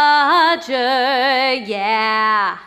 Roger, yeah.